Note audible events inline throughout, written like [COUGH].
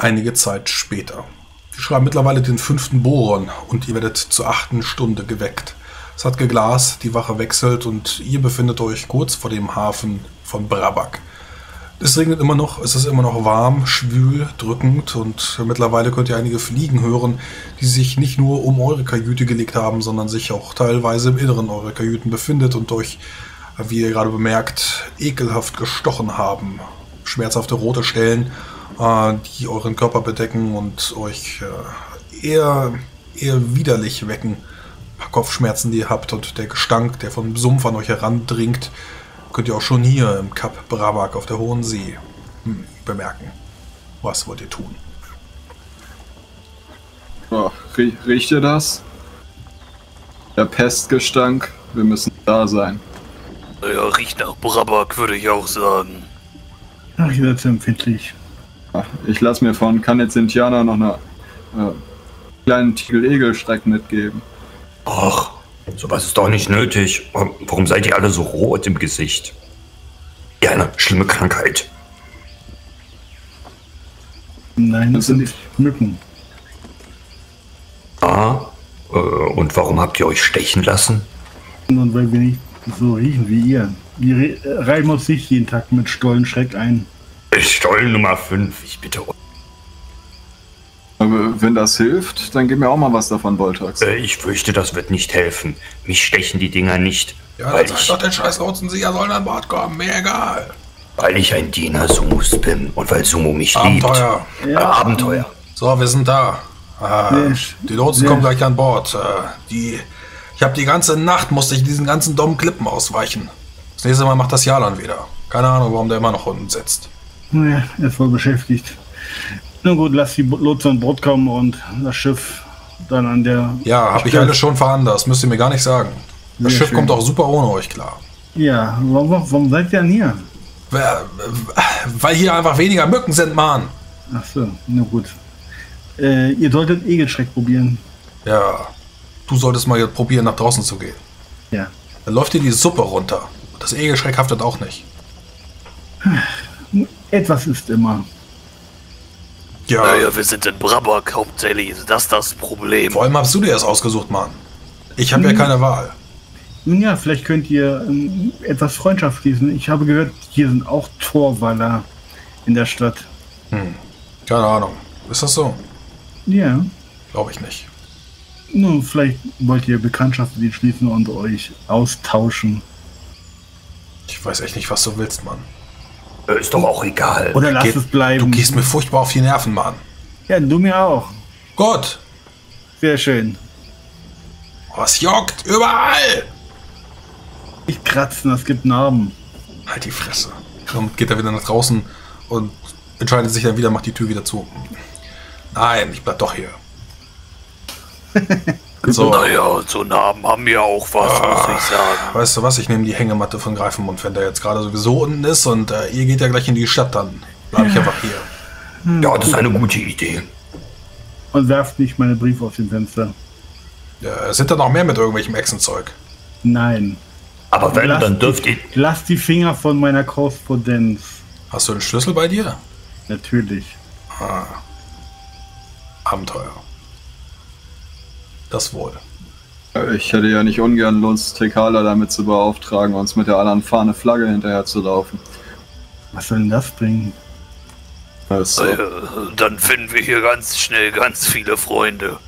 Einige Zeit später. Wir schreiben mittlerweile den fünften Boron und ihr werdet zur achten Stunde geweckt. Es hat geglas, die Wache wechselt und ihr befindet euch kurz vor dem Hafen von Brabak. Es regnet immer noch, es ist immer noch warm, schwül, drückend und mittlerweile könnt ihr einige Fliegen hören, die sich nicht nur um eure Kajüte gelegt haben, sondern sich auch teilweise im Inneren eurer Kajüten befindet und euch, wie ihr gerade bemerkt, ekelhaft gestochen haben. Schmerzhafte rote Stellen, äh, die euren Körper bedecken und euch äh, eher, eher widerlich wecken. Ein paar Kopfschmerzen, die ihr habt und der Gestank, der vom Sumpf an euch herandringt, könnt ihr auch schon hier im Kap Brabak auf der Hohen See hm, bemerken. Was wollt ihr tun? Oh, riecht ihr das? Der Pestgestank. Wir müssen da sein. Ja, riecht nach Brabak, würde ich auch sagen. Ach, ihr seid empfindlich. Ich lasse mir von Kanetzintianer noch eine äh, kleinen Tiegel-Egelschreck mitgeben. Ach, sowas ist doch nicht nötig. Warum seid ihr alle so rot im Gesicht? Ja, eine schlimme Krankheit. Nein, das sind Mücken. Ah, äh, und warum habt ihr euch stechen lassen? Und weil wir nicht so riechen wie ihr. Wir reiben uns nicht jeden Tag mit Stollenschreck ein. Stollen Nummer 5, ich bitte euch. Aber wenn das hilft, dann gib mir auch mal was davon, Voltax. Äh, ich fürchte, das wird nicht helfen. Mich stechen die Dinger nicht. Ja, dann sag doch den scheiß Lotsenseher sollen an Bord kommen, mir egal. Weil ich ein Diener Sumus bin und weil Sumo mich Abenteuer. liebt. Ja. Äh, Abenteuer. So, wir sind da. Äh, die Lotsen kommen gleich an Bord. Äh, die, ich habe die ganze Nacht, musste ich diesen ganzen dummen Klippen ausweichen. Das nächste Mal macht das Jalan wieder. Keine Ahnung, warum der immer noch unten sitzt. Ja, er ist voll beschäftigt. Na gut, lass die Lotsen an Bord kommen und das Schiff dann an der. Ja, habe ich alles schon veranlasst. Müsst ihr mir gar nicht sagen. Das Sehr Schiff schön. kommt auch super ohne euch klar. Ja, warum, warum seid ihr denn hier? Weil hier einfach weniger Mücken sind, Mann. Ach so, na gut. Äh, ihr solltet Egelschreck probieren. Ja, du solltest mal probieren, nach draußen zu gehen. Ja. Dann läuft dir die Suppe runter. Das Egelschreck haftet auch nicht. Etwas ist immer. Ja. Naja, wir sind in Brabak hauptsächlich. Ist das das Problem? Vor allem hast du dir das ausgesucht, Mann. Ich habe hm. ja keine Wahl. Nun ja, vielleicht könnt ihr ähm, etwas Freundschaft schließen. Ich habe gehört, hier sind auch Torwaller in der Stadt. Hm. Keine Ahnung. Ist das so? Ja. Glaube ich nicht. Nun, vielleicht wollt ihr Bekanntschaften schließen und euch austauschen. Ich weiß echt nicht, was du willst, Mann. Äh, ist doch auch egal. Oder lass Ge es bleiben. Du gehst mir furchtbar auf die Nerven, Mann. Ja, du mir auch. Gut. Sehr schön. Was juckt? Überall! Nicht kratzen, das gibt Narben. Halt die Fresse. Und geht er wieder nach draußen und entscheidet sich dann wieder, macht die Tür wieder zu. Nein, ich bleib doch hier. [LAUGHS] so. Naja, so Narben haben wir auch was, ah, muss ich sagen. Weißt du was, ich nehme die Hängematte von Greifenmund, wenn der jetzt gerade sowieso unten ist und äh, ihr geht ja gleich in die Stadt, dann bleibe ich einfach hier. Ja, das ist eine gute Idee. Und werft nicht meine Briefe aus dem Fenster. Ja, sind da noch mehr mit irgendwelchem Echsenzeug? Nein. Aber wenn, lass dann dürft ihr. Lass die Finger von meiner Korrespondenz. Hast du einen Schlüssel bei dir? Natürlich. Ah. Abenteuer. Das wohl. Ich hätte ja nicht ungern Lust, Tekala damit zu beauftragen, uns mit der anderen Fahne Flagge hinterher zu laufen. Was soll denn das bringen? Also. Dann finden wir hier ganz schnell ganz viele Freunde.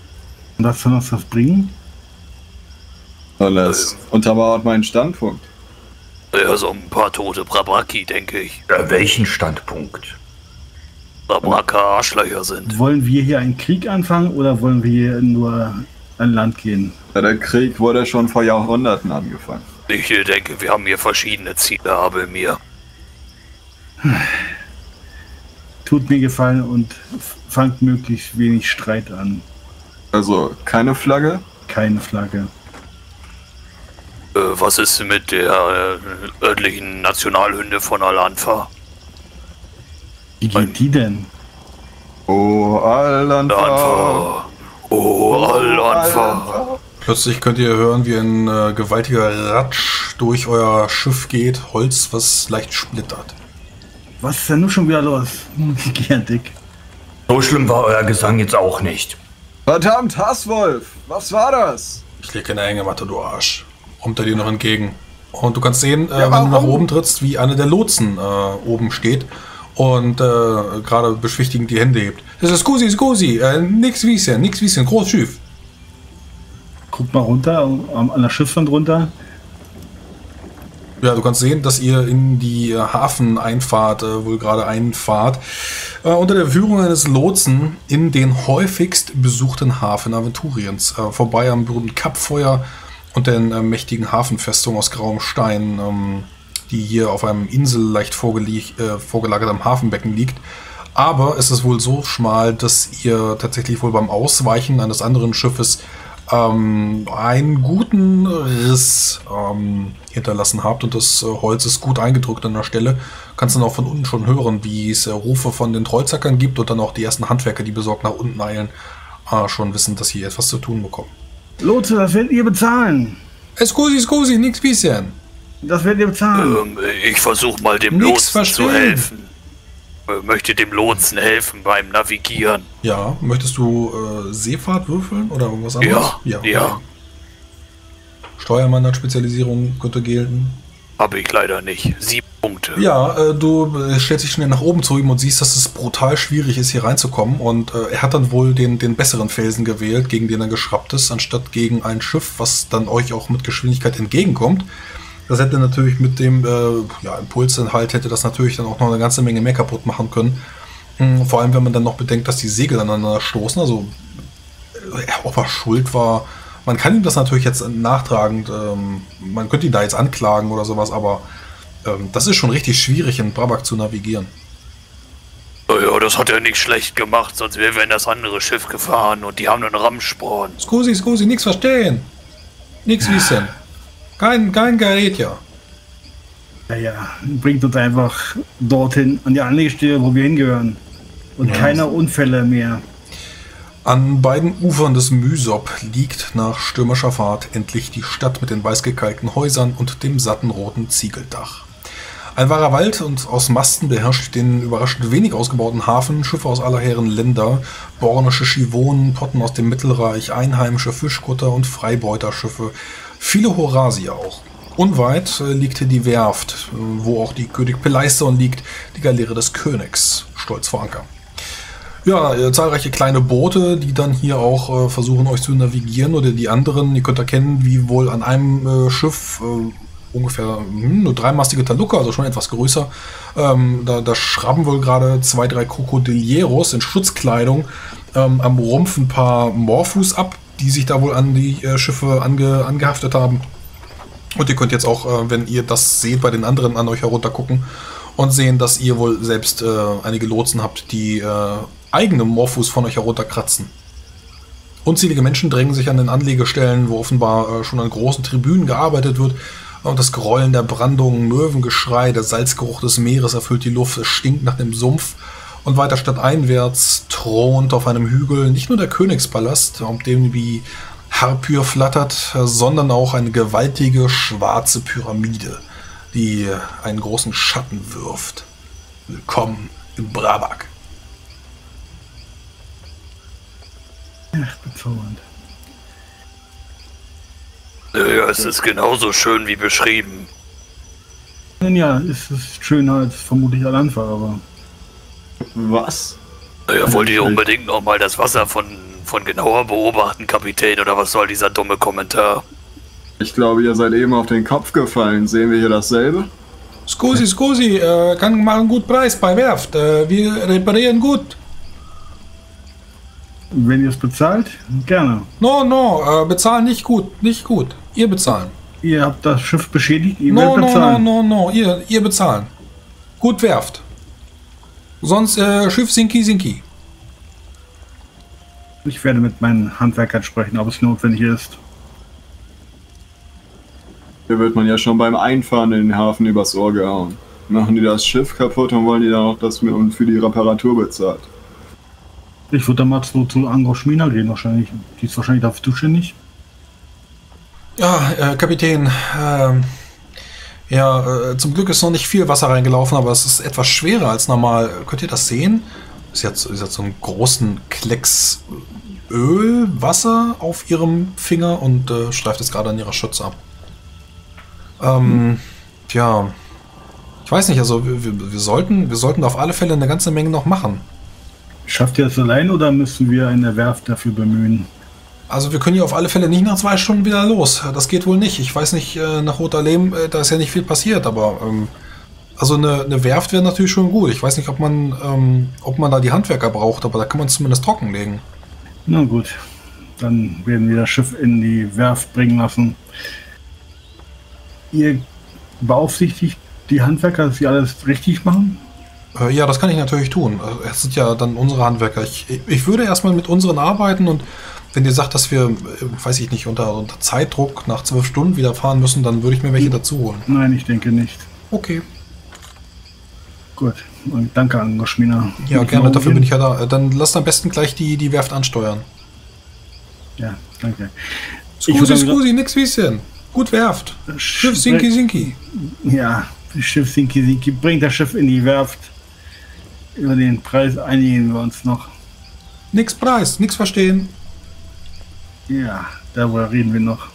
Und was soll uns das bringen? Und das äh, untermauert meinen Standpunkt. Ja, so ein paar tote Brabraki, denke ich. Ja, welchen Standpunkt? Brabraka Arschlöcher sind. Wollen wir hier einen Krieg anfangen oder wollen wir hier nur an Land gehen? Ja, der Krieg wurde schon vor Jahrhunderten angefangen. Ich denke, wir haben hier verschiedene Ziele, aber mir. Tut mir gefallen und fangt möglichst wenig Streit an. Also keine Flagge? Keine Flagge. Äh, was ist mit der äh, örtlichen Nationalhünde von Alanfa? Wie geht die denn? Oh, Alanfa. Oh. Plötzlich könnt ihr hören, wie ein äh, gewaltiger Ratsch durch euer Schiff geht. Holz, was leicht splittert. Was ist denn nun schon wieder los? [LAUGHS] Gigantik. So schlimm war euer Gesang jetzt auch nicht. Verdammt, Hasswolf! Was war das? Ich lege eine Hängematte, du Arsch. Kommt er dir noch entgegen. Und du kannst sehen, äh, Ja, wenn du nach oben trittst, wie einer der Lotsen äh, oben steht und äh, gerade beschwichtigend die Hände hebt. Das ist Scusi, Scusi, äh, nix wissen, nix wissen, groß Schiff. Guckt mal runter, am- an der Schiffswand runter. Ja, du kannst sehen, dass ihr in die Hafeneinfahrt äh, wohl gerade einfahrt. Äh, unter der Führung eines Lotsen in den häufigst besuchten Hafen Aventuriens. Äh, vorbei am berühmten Kapfeuer und den äh, mächtigen Hafenfestungen aus grauem Stein, ähm, die hier auf einem Insel leicht äh, vorgelagertem Hafenbecken liegt. Aber es ist wohl so schmal, dass ihr tatsächlich wohl beim Ausweichen eines anderen Schiffes ähm, einen guten Riss ähm, hinterlassen habt und das äh, Holz ist gut eingedrückt an der Stelle. Kannst dann auch von unten schon hören, wie es äh, Rufe von den Trollzackern gibt und dann auch die ersten Handwerker, die besorgt nach unten eilen, äh, schon wissen, dass sie etwas zu tun bekommen. Lotse, das werdet ihr bezahlen. Äh, Scusi, scusi, nix bisschen. Das werdet ihr bezahlen. Ähm, ich versuche mal dem Nix Lotsen zu helfen. Äh, Möchte dem Lotsen helfen beim Navigieren. Ja, möchtest du äh, Seefahrt würfeln oder irgendwas anderes? Ja, ja. Steuermann hat Spezialisierung, könnte gelten. Habe ich leider nicht. Sieben Punkte. Ja, äh, du äh, stellst dich schnell nach oben zu ihm und siehst, dass es brutal schwierig ist, hier reinzukommen. Und äh, er hat dann wohl den, den besseren Felsen gewählt, gegen den er geschraubt ist, anstatt gegen ein Schiff, was dann euch auch mit Geschwindigkeit entgegenkommt. Das hätte natürlich mit dem äh, ja, Impulsinhalt hätte das natürlich dann auch noch eine ganze Menge mehr kaputt machen können. Hm, Vor allem, wenn man dann noch bedenkt, dass die Segel aneinander stoßen. Also, äh, ob er schuld war. Man kann ihm das natürlich jetzt nachtragend, ähm, man könnte ihn da jetzt anklagen oder sowas, aber ähm, das ist schon richtig schwierig, in Brabak zu navigieren. Ja, das hat er nicht schlecht gemacht, sonst wären wir in das andere Schiff gefahren und die haben einen Rammsporn. Scusi, scusi, nix verstehen. Nix wissen. Kein, kein Gerät, ja. Ja, ja, bringt uns einfach dorthin, an die Anlegestelle, wo wir hingehören. Und Ja. keine Unfälle mehr. An beiden Ufern des Mysop liegt nach stürmischer Fahrt endlich die Stadt mit den weißgekalkten Häusern und dem satten roten Ziegeldach. Ein wahrer Wald und aus Masten beherrscht den überraschend wenig ausgebauten Hafen, Schiffe aus aller Herren Länder, bornische Chivonen, Potten aus dem Mittelreich, einheimische Fischkutter und Freibeuterschiffe, viele Horasier auch. Unweit äh, liegt die Werft, äh, wo auch die König Peleiston liegt, die Galeere des Königs, stolz vor Anker. Ja, äh, zahlreiche kleine Boote, die dann hier auch äh, versuchen, euch zu navigieren oder die anderen. Ihr könnt erkennen, wie wohl an einem äh, Schiff äh, ungefähr hm, nur dreimastige Taluka, also schon etwas größer. Ähm, da, da schrappen wohl gerade zwei, drei Krokodilleros in Schutzkleidung ähm, am Rumpf ein paar Morphus ab, die sich da wohl an die äh, Schiffe ange, angehaftet haben. Und ihr könnt jetzt auch, äh, wenn ihr das seht, bei den anderen an euch herunter gucken und sehen, dass ihr wohl selbst äh, einige Lotsen habt, die äh, eigene Morphus von euch herunterkratzen. Unzählige Menschen drängen sich an den Anlegestellen, wo offenbar äh, schon an großen Tribünen gearbeitet wird. Und das Grollen der Brandungen, Möwengeschrei, der Salzgeruch des Meeres erfüllt die Luft, es stinkt nach dem Sumpf. Und weiter stadteinwärts thront auf einem Hügel nicht nur der Königspalast, um dem wie Harpyr flattert, sondern auch eine gewaltige schwarze Pyramide, die einen großen Schatten wirft. Willkommen in Brabak. Ach, bezaubernd. Ja, es ist genauso schön wie beschrieben. Nun ja, ist es schöner als vermutlich Alanfa, aber Was? Ja, wollt ihr unbedingt noch mal das Wasser von, von genauer beobachten, Kapitän, oder was soll dieser dumme Kommentar? Ich glaube, ihr seid eben auf den Kopf gefallen. Sehen wir hier dasselbe? Scusi, scusi, äh, kann machen gut Preis bei Werft. Äh, wir reparieren gut. wenn ihr es bezahlt, gerne. No, no, äh, bezahlen nicht gut, nicht gut. Ihr bezahlen. Ihr habt das Schiff beschädigt, ihr No, werdet no, no, bezahlen. no, no, ihr, ihr bezahlen. Gut Werft. Sonst äh, Schiff Sinki Sinki. Ich werde mit meinen Handwerkern sprechen, ob es notwendig ist. Hier wird man ja schon beim Einfahren in den Hafen übers Ohr gehauen. Machen die das Schiff kaputt und wollen die dann auch das mir für die Reparatur bezahlt. Ich würde dann mal zu, zu Angro Schmina gehen wahrscheinlich. Die ist wahrscheinlich dafür zuständig. Ja, äh, Kapitän, ähm, ja, äh, zum Glück ist noch nicht viel Wasser reingelaufen, aber es ist etwas schwerer als normal. Könnt ihr das sehen? Sie hat, sie hat so einen großen Klecks Öl, Wasser auf ihrem Finger und äh, streift es gerade an ihrer Schürze ab. Ähm, tja, ich weiß nicht, also wir, wir, wir, sollten, wir sollten auf alle Fälle eine ganze Menge noch machen. Schafft ihr das allein oder müssen wir eine Werft dafür bemühen? Also wir können ja auf alle Fälle nicht nach zwei Stunden wieder los. Das geht wohl nicht. Ich weiß nicht, äh, nach Roter Lehm, äh, da ist ja nicht viel passiert, aber ähm, also eine, eine Werft wäre natürlich schon gut. Ich weiß nicht, ob man, ähm, ob man da die Handwerker braucht, aber da kann man es zumindest trockenlegen. Na gut, dann werden wir das Schiff in die Werft bringen lassen. Ihr beaufsichtigt die Handwerker, dass sie alles richtig machen? Äh, ja, das kann ich natürlich tun. Es sind ja dann unsere Handwerker. Ich, ich würde erstmal mit unseren arbeiten und wenn ihr sagt, dass wir, äh, weiß ich nicht, unter, unter Zeitdruck nach zwölf Stunden wieder fahren müssen, dann würde ich mir welche dazu holen. Nein, ich denke nicht. Okay. Gut. Und danke an Goschmina. Ja, gerne, dafür bin ich ja da. Dann lasst am besten gleich die, die Werft ansteuern. Ja, danke. Scusi, scusi, nix wissen. Gut Werft. Schiff Sinki Sinki. Ja, Schiff Sinki Sinki. Bringt das Schiff in die Werft. Über den Preis einigen wir uns noch. Nix Preis, nix verstehen. Ja, darüber reden wir noch.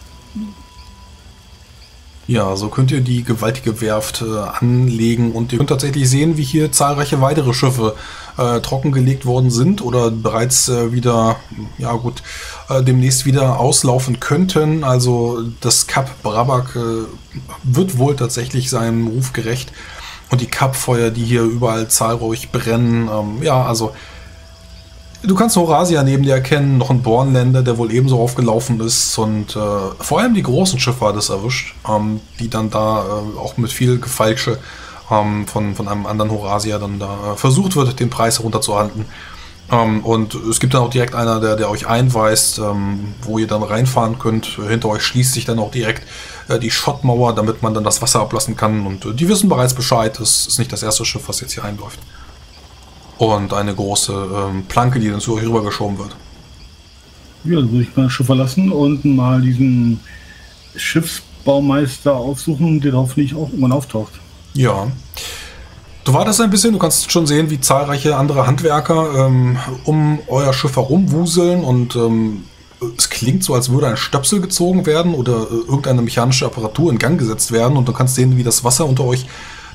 Ja, so könnt ihr die gewaltige Werft äh, anlegen und ihr könnt tatsächlich sehen, wie hier zahlreiche weitere Schiffe äh, trockengelegt worden sind oder bereits äh, wieder, ja gut, äh, demnächst wieder auslaufen könnten. Also das Kap Brabak äh, wird wohl tatsächlich seinem Ruf gerecht und die Kapfeuer, die hier überall zahlreich brennen, ähm, ja, also Du kannst Horasia neben dir erkennen, noch ein Bornländer, der wohl ebenso aufgelaufen ist und äh, vor allem die großen Schiffe hat es erwischt, ähm, die dann da äh, auch mit viel Gefeilsche ähm, von, von einem anderen Horasia dann da äh, versucht wird, den Preis herunterzuhalten. Ähm, und es gibt dann auch direkt einer, der, der euch einweist, ähm, wo ihr dann reinfahren könnt. Hinter euch schließt sich dann auch direkt äh, die Schottmauer, damit man dann das Wasser ablassen kann. Und äh, die wissen bereits Bescheid, es ist nicht das erste Schiff, was jetzt hier einläuft und eine große ähm, Planke, die dann zu euch rübergeschoben wird. Ja, dann würde ich das Schiff verlassen und mal diesen Schiffsbaumeister aufsuchen, der hoffentlich auch irgendwann auftaucht. Ja. Du wartest ein bisschen, du kannst schon sehen, wie zahlreiche andere Handwerker ähm, um euer Schiff herumwuseln und ähm, es klingt so, als würde ein Stöpsel gezogen werden oder äh, irgendeine mechanische Apparatur in Gang gesetzt werden und du kannst sehen, wie das Wasser unter euch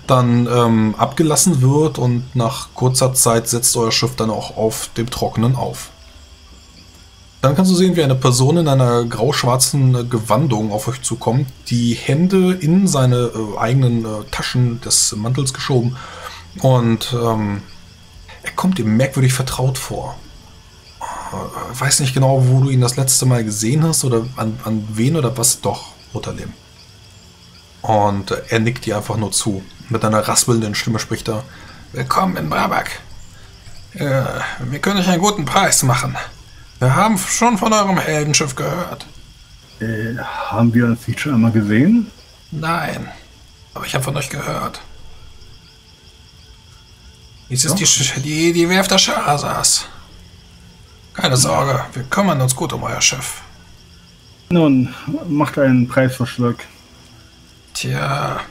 dann ähm, abgelassen wird und nach kurzer Zeit setzt euer Schiff dann auch auf dem Trockenen auf. Dann kannst du sehen, wie eine Person in einer grau-schwarzen Gewandung auf euch zukommt, die Hände in seine äh, eigenen äh, Taschen des Mantels geschoben und ähm, er kommt dir merkwürdig vertraut vor. Äh, weiß nicht genau, wo du ihn das letzte Mal gesehen hast oder an, an wen oder was. Doch, Mutterleben. Und er nickt dir einfach nur zu. Mit einer raspelnden Stimme spricht er. Willkommen in Brabak. Äh, wir können euch einen guten Preis machen. Wir haben schon von eurem Heldenschiff gehört. Äh, haben wir uns nicht schon einmal gesehen? Nein, aber ich habe von euch gehört. Dies ist die, die, die Werft der Schahasas. Keine Sorge, wir kümmern uns gut um euer Schiff. Nun, macht einen Preisvorschlag. Tja,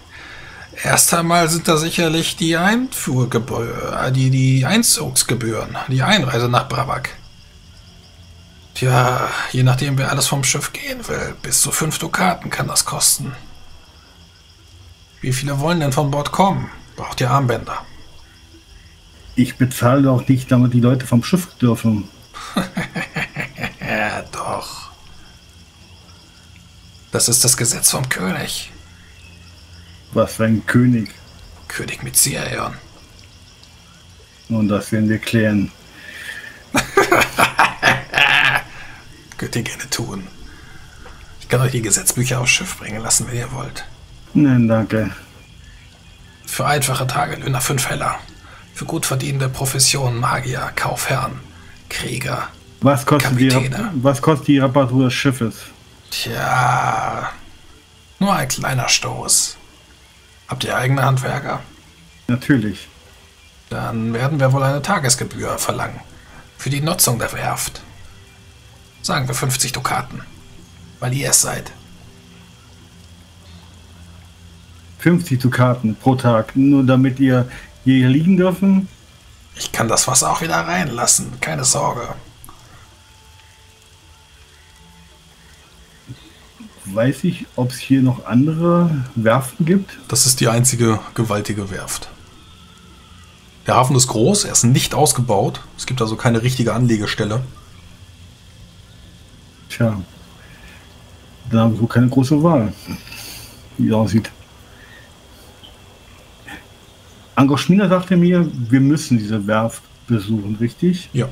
erst einmal sind da sicherlich die Einfuhrgebühren, äh, die, die Einzugsgebühren, die Einreise nach Brabak. Tja, je nachdem, wer alles vom Schiff gehen will, bis zu fünf Dukaten kann das kosten. Wie viele wollen denn von Bord kommen? Braucht ihr Armbänder? Ich bezahle doch nicht, damit die Leute vom Schiff dürfen. [LAUGHS] doch. Das ist das Gesetz vom König. Was für ein König. König mit Sirion. Nun, das werden wir klären. [LAUGHS] Könnt ihr gerne tun. Ich kann euch die Gesetzbücher aufs Schiff bringen lassen, wenn ihr wollt. Nein, danke. Für einfache Tagelöhner fünf Heller. Für gut verdienende Professionen Magier, Kaufherren, Krieger, was kostet, die, was kostet die Reparatur des Schiffes? Tja, nur ein kleiner Stoß. Habt ihr eigene Handwerker? Natürlich. Dann werden wir wohl eine Tagesgebühr verlangen. Für die Nutzung der Werft. Sagen wir 50 Dukaten. Weil ihr es seid. 50 Dukaten pro Tag. Nur damit ihr hier liegen dürfen? Ich kann das Wasser auch wieder reinlassen, keine Sorge. Weiß ich, ob es hier noch andere Werften gibt? Das ist die einzige gewaltige Werft. Der Hafen ist groß, er ist nicht ausgebaut. Es gibt also keine richtige Anlegestelle. Tja, dann haben wir wohl keine große Wahl, wie es aussieht. Angoschmina sagte mir, wir müssen diese Werft besuchen, richtig? Ja.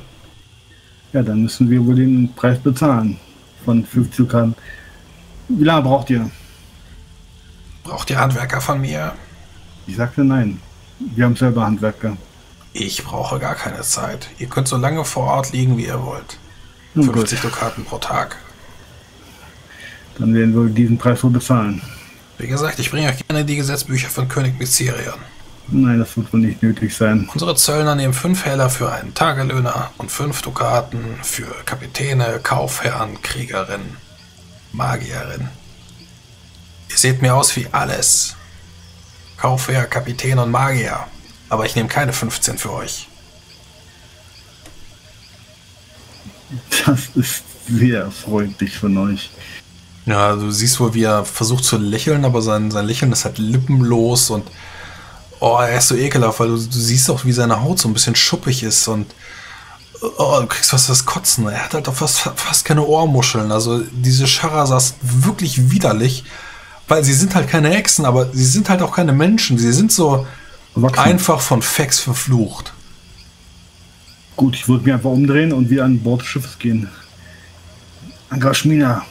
Ja, dann müssen wir wohl den Preis bezahlen von 50 Dukaten. Wie lange braucht ihr? Braucht ihr Handwerker von mir? Ich sagte nein. Wir haben selber Handwerker. Ich brauche gar keine Zeit. Ihr könnt so lange vor Ort liegen, wie ihr wollt. Nun gut, 50 Dukaten pro Tag. dann werden wir diesen Preis wohl bezahlen. Wie gesagt, ich bringe euch gerne die Gesetzbücher von König Mycerion. Nein, das wird wohl nicht nötig sein. Unsere Zöllner nehmen fünf Heller für einen Tagelöhner und fünf Dukaten für Kapitäne, Kaufherren, Kriegerinnen, Magierin. Ihr seht mir aus wie alles. Kaufherr, Kapitän und Magier. Aber ich nehme keine 15 für euch. Das ist sehr freundlich von euch. Ja, du siehst wohl, wie er versucht zu lächeln, aber sein, sein Lächeln ist halt lippenlos und oh, er ist so ekelhaft, weil du, du siehst auch, wie seine Haut so ein bisschen schuppig ist und oh, du kriegst fast das Kotzen. Er hat halt auch fast, fast keine Ohrmuscheln. Also diese Charazas wirklich widerlich, weil sie sind halt keine Hexen, aber sie sind halt auch keine Menschen. Sie sind so Erwachsen. einfach von Fex verflucht. Gut, ich würde mich einfach umdrehen und wieder an Bord des Schiffes gehen. Angashmina,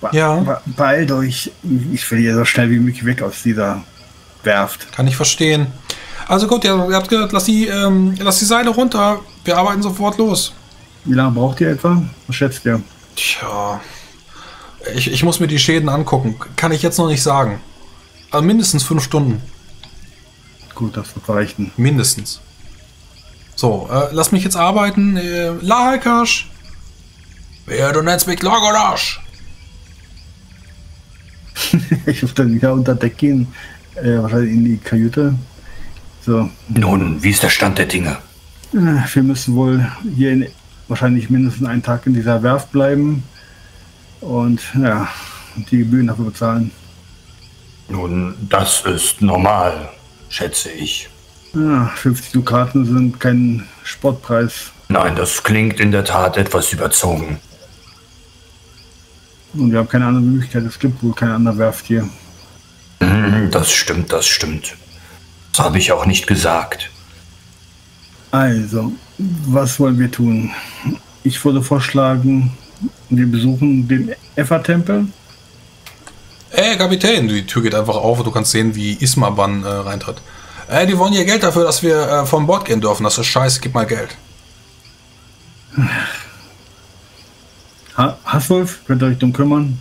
be Ja? be beeilt euch. Ich will hier so schnell wie möglich weg aus dieser Werft. Kann ich verstehen. Also gut, ihr, ihr habt gehört, lass die, ähm, lass die Seile runter. Wir arbeiten sofort los. Wie lange braucht ihr etwa? Was schätzt ihr? Tja. Ich, ich muss mir die Schäden angucken. Kann ich jetzt noch nicht sagen. Also mindestens fünf Stunden. Gut, das wird reichen. Mindestens. So, äh, lass mich jetzt arbeiten. Äh, Lahalkasch. Wer du nennst mich Lagodash. [LAUGHS] ich würde dann wieder unter Deck gehen. Äh, wahrscheinlich in die Kajüte. So, Nun, wie ist der Stand der Dinge? Äh, wir müssen wohl hier in, wahrscheinlich mindestens einen Tag in dieser Werft bleiben. Und ja, die Gebühren dafür bezahlen. Nun, das ist normal, schätze ich. Ja, 50 Dukaten sind kein Sportpreis. Nein, das klingt in der Tat etwas überzogen. Und wir haben keine andere Möglichkeit. Es gibt wohl keine andere Werft hier. Hm, Das stimmt, das stimmt. Das habe ich auch nicht gesagt. Also, was wollen wir tun? Ich würde vorschlagen, wir besuchen den Effa-Tempel. Ey, Kapitän. Die Tür geht einfach auf und du kannst sehen, wie Ismaban äh, reintritt. Ey, die wollen hier Geld dafür, dass wir äh, vom Bord gehen dürfen. Das ist scheiße. Gib mal Geld. Ha Hasswolf, könnt ihr euch drum kümmern?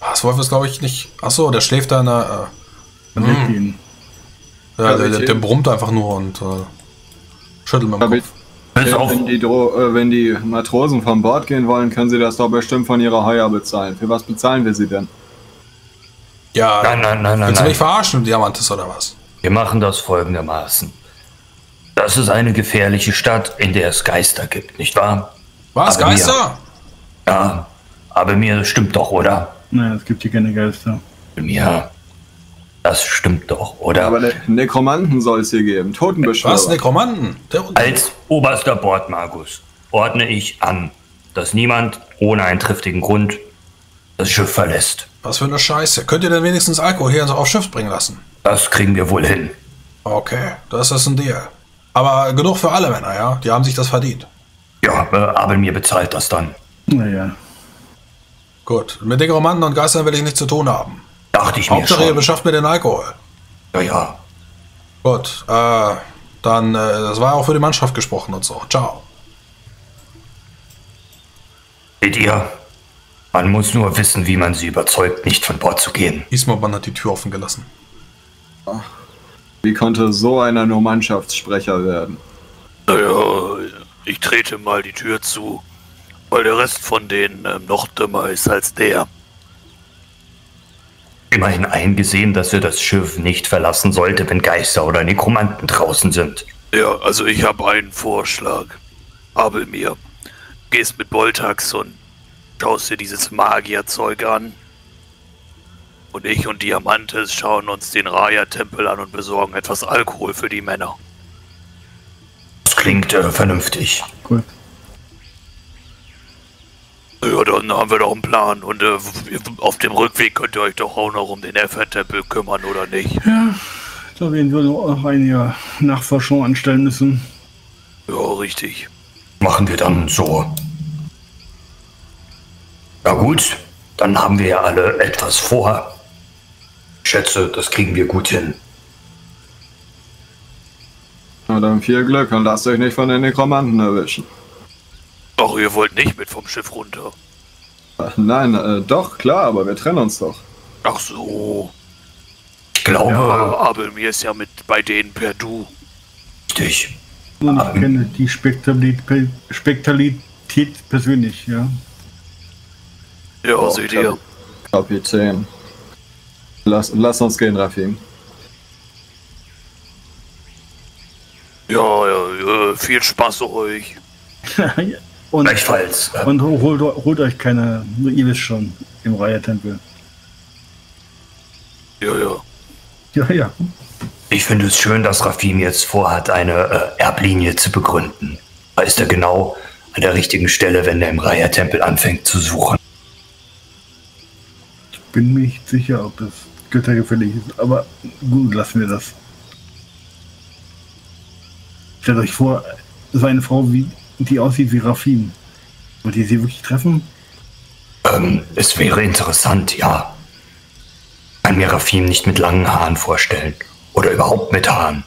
Das Wolf ist, glaube ich, nicht. Achso, der schläft da in der. Dann weggehen. Äh, ja, der, der, der brummt einfach nur und äh, schüttelt mit dem Kopf. Wenn die, Dro äh, wenn die Matrosen von Bord gehen wollen, können sie das doch bestimmt von ihrer Heuer bezahlen. Für was bezahlen wir sie denn? Ja, Nein, nein, nein, nein, willst du mich nein. verarschen, Diamantes, oder was? Wir machen das folgendermaßen. Das ist eine gefährliche Stadt, in der es Geister gibt, nicht wahr? Was, Aber Geister? Ja, aber mir stimmt doch, oder? Nein, es gibt hier keine Geister. Mir. Das stimmt doch, oder? Aber ne Nekromanten soll es hier geben. Totenbeschwörer. Was, Nekromanten? Der, Als oberster Bordmagus ordne ich an, dass niemand ohne einen triftigen Grund das Schiff verlässt. was für eine Scheiße. Könnt ihr denn wenigstens Alkohol hier aufs Schiff bringen lassen? Das kriegen wir wohl hin. Okay, das ist ein Deal. Aber genug für alle Männer, ja? Die haben sich das verdient. Ja, äh, aber mir bezahlt das dann. Naja, Gut, mit Nekromanten und Geistern will ich nichts zu tun haben. Dachte ich mir Hauptsache, ihr schon. beschafft mir den Alkohol. Ja, ja. Gut, äh, dann, äh, das war auch für die Mannschaft gesprochen und so. Ciao. Seht ihr? Man muss nur wissen, wie man sie überzeugt, nicht von Bord zu gehen. Ismaban hat die Tür offen gelassen. Wie konnte so einer nur Mannschaftssprecher werden? Naja, ich trete mal die Tür zu, weil der Rest von denen ähm, noch dümmer ist als der. Immerhin eingesehen, dass er das Schiff nicht verlassen sollte, wenn Geister oder Nekromanten draußen sind. Ja, also ich habe einen Vorschlag. Abel mir. Gehst mit Boltax und schaust dir dieses Magierzeug an. Und ich und Diamantes schauen uns den Raya-Tempel an und besorgen etwas Alkohol für die Männer. Das klingt äh, vernünftig. Gut. Ja, dann haben wir doch einen Plan. Und äh, auf dem Rückweg könnt ihr euch doch auch noch um den Effer-Tempel kümmern, oder nicht? Ja, da werden wir noch einige Nachforschungen anstellen müssen. Ja, richtig. Machen wir dann so. Na gut, dann haben wir ja alle etwas vor. Ich schätze, das kriegen wir gut hin. Na dann viel Glück und lasst euch nicht von den Nekromanten erwischen. Ach, ihr wollt nicht mit vom Schiff runter. Nein, äh, doch, klar, aber wir trennen uns doch. Ach so. Ich glaube, Ja, Abel mir ist ja mit bei denen per Du. richtig. Und ich kenne die Spektabilität, Spektalität persönlich, ja. Ja, Oh, seht ihr. Kapitän. Lass, lass uns gehen, Rafim. Ja, ja, ja, viel Spaß euch. [LAUGHS] und, Gleichfalls. Und holt, holt euch keine, ihr wisst schon, im Raya-Tempel. Ja, ja. Ja, ja. Ich finde es schön, dass Rafim jetzt vorhat, eine äh, Erblinie zu begründen. Da ist er genau an der richtigen Stelle, wenn er im Raya-Tempel anfängt zu suchen. Bin mir nicht sicher, ob das göttergefällig ist, aber gut, lassen wir das. Stellt euch vor, so eine Frau, wie, die aussieht wie Rafim. Wollt ihr sie wirklich treffen? Ähm, es wäre interessant, ja. Kann mir Rafim nicht mit langen Haaren vorstellen. Oder überhaupt mit Haaren.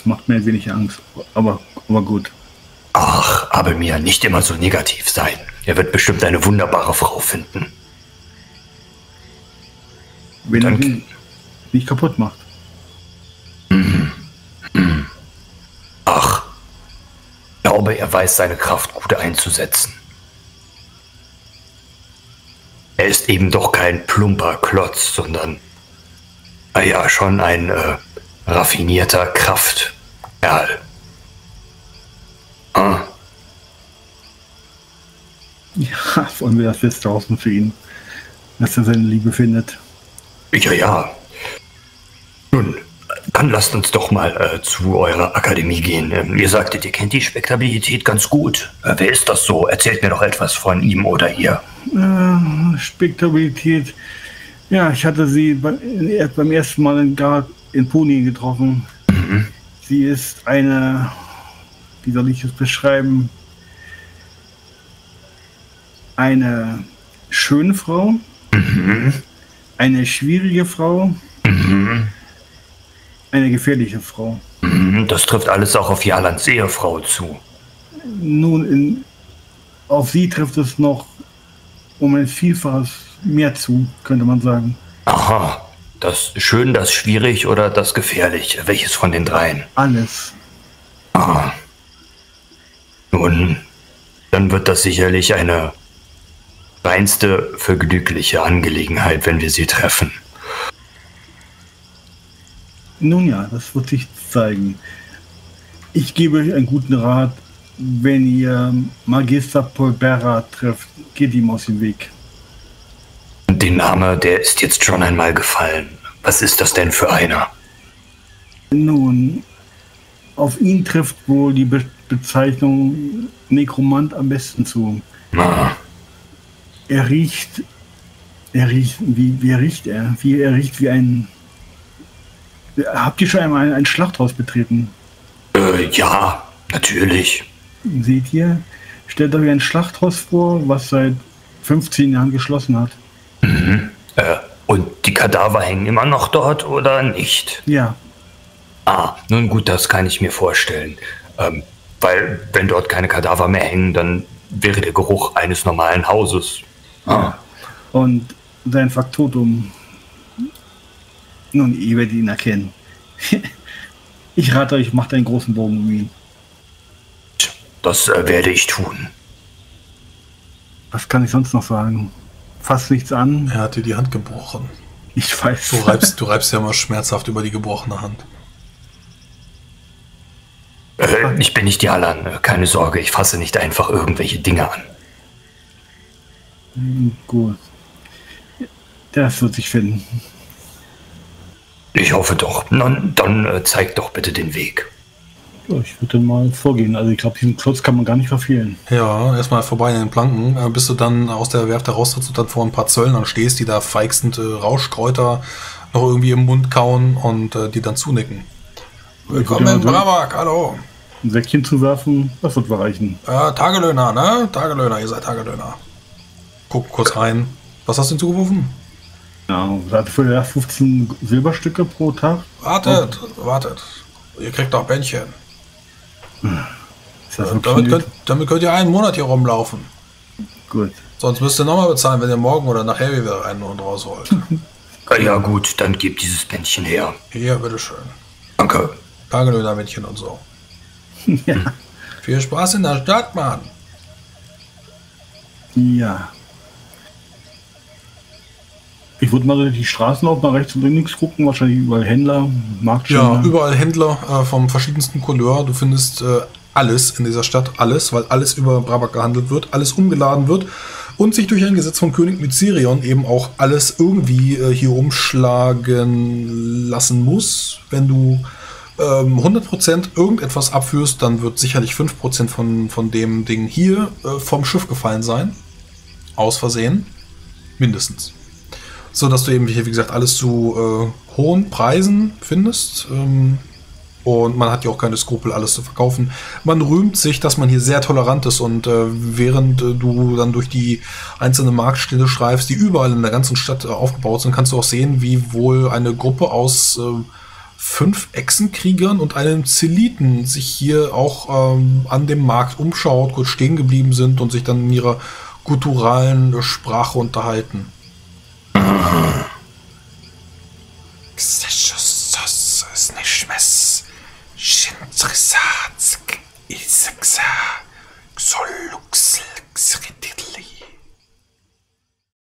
Das macht mir ein wenig Angst, aber, aber gut. Ach, aber mir nicht immer so negativ sein. Er wird bestimmt eine wunderbare Frau finden. Wenn er Danke. sie nicht kaputt macht. Ach, ich glaube, er weiß seine Kraft gut einzusetzen. Er ist eben doch kein plumper Klotz, sondern, naja, schon ein äh, raffinierter Kraftkerl. Ah, Ja, wollen wir das Beste draußen für ihn, dass er seine Liebe findet. ja, ja. Dann lasst uns doch mal äh, zu eurer Akademie gehen. Ähm, ihr sagtet, ihr kennt die Spektabilität ganz gut. Äh, wer ist das so? Erzählt mir doch etwas von ihm oder ihr. Äh, Spektabilität. Ja, ich hatte sie bei, erst beim ersten Mal in, Gar in Puni getroffen. Sie ist eine, wie soll ich es beschreiben, eine schöne Frau, eine schwierige Frau, eine gefährliche Frau. Mhm, Das trifft alles auch auf Jalands Ehefrau zu. Nun, in, auf sie trifft es noch um ein Vielfaches mehr zu, könnte man sagen. Aha. Das schön, das schwierig oder das gefährlich? Welches von den dreien? Alles. Ah. Nun, dann wird das sicherlich eine reinste vergnügliche Angelegenheit, wenn wir sie treffen. Nun ja, das wird sich zeigen. Ich gebe euch einen guten Rat, wenn ihr Magister Polbera trefft, geht ihm aus dem Weg. Den Name, der ist jetzt schon einmal gefallen. Was ist das denn für einer? Nun, auf ihn trifft wohl die Be Bezeichnung Nekromant am besten zu. Ah, Er riecht, er riecht, wie, wie riecht er? Wie er riecht wie ein. Habt ihr schon einmal ein, Schlachthaus betreten? äh, ja, natürlich. Seht ihr? Stellt euch ein Schlachthaus vor, was seit 15 Jahren geschlossen hat. Äh, und die Kadaver hängen immer noch dort oder nicht? Ja, Ah, nun gut, das kann ich mir vorstellen. Ähm, weil, wenn dort keine Kadaver mehr hängen, dann wäre der Geruch eines normalen Hauses. Ah, und sein Faktotum. Nun, ihr werdet ihn erkennen. [LAUGHS] Ich rate euch, macht einen großen Bogen um ihn. das äh, werde ich tun. Was kann ich sonst noch sagen? Fasst nichts an. Er hat dir die Hand gebrochen. Ich weiß. Du reibst, du reibst ja immer schmerzhaft über die gebrochene Hand. Äh, ich bin nicht Jalan, äh, keine Sorge, ich fasse nicht einfach irgendwelche Dinge an. Gut. Das wird sich finden. Ich hoffe doch. Dann, dann äh, zeig doch bitte den Weg. Ja, ich würde dann mal vorgehen. Also ich glaube, diesen Klotz kann man gar nicht verfehlen. Ja, erstmal vorbei in den Planken, äh, bis du dann aus der Werft heraustrittst und dann vor ein paar Zöllnern stehst, die da feixend äh, Rauschkräuter noch irgendwie im Mund kauen und äh, die dann zunicken. Willkommen Ja, in Brabak, hallo. Ein Säckchen zu werfen, das wird reichen. Äh, Tagelöhner, ne? Tagelöhner, ihr seid Tagelöhner. Guck kurz rein. Was hast du Ja, für ja 15 Silberstücke pro Tag. Wartet, wartet. Ihr kriegt auch Bändchen. Ist das Damit könnt, damit könnt ihr einen Monat hier rumlaufen. Gut. Sonst müsst ihr nochmal bezahlen, wenn ihr morgen oder nachher wieder rein und raus wollt. Äh, [LAUGHS] ja gut, dann gebt dieses Bändchen her. Hier, bitteschön. Danke. Tagelöhner-Mädchen und so. [LAUGHS] Ja. Viel Spaß in der Stadt, Mann. ja. Ich würde mal die Straßen laufen, nach rechts und links gucken, wahrscheinlich überall Händler, Marktstände. Ja, überall Händler äh, vom verschiedensten Couleur. Du findest äh, alles in dieser Stadt, alles, weil alles über Brabak gehandelt wird, alles umgeladen wird und sich durch ein Gesetz von König Mycerion eben auch alles irgendwie äh, hier umschlagen lassen muss. Wenn du ähm, 100% irgendetwas abführst, dann wird sicherlich 5% von, von dem Ding hier äh, vom Schiff gefallen sein. Aus Versehen. Mindestens. So dass du eben hier, wie gesagt, alles zu äh, hohen Preisen findest. Ähm, und man hat ja auch keine Skrupel, alles zu verkaufen. Man rühmt sich, dass man hier sehr tolerant ist und äh, während äh, du dann durch die einzelnen Marktstände schreibst, die überall in der ganzen Stadt äh, aufgebaut sind, kannst du auch sehen, wie wohl eine Gruppe aus äh, fünf Echsenkriegern und einem Zeliten sich hier auch ähm, an dem Markt umschaut, kurz stehen geblieben sind und sich dann in ihrer gutturalen Sprache unterhalten. Snešmes, Šintřsác, Izeksa, Soluxl, Xritil.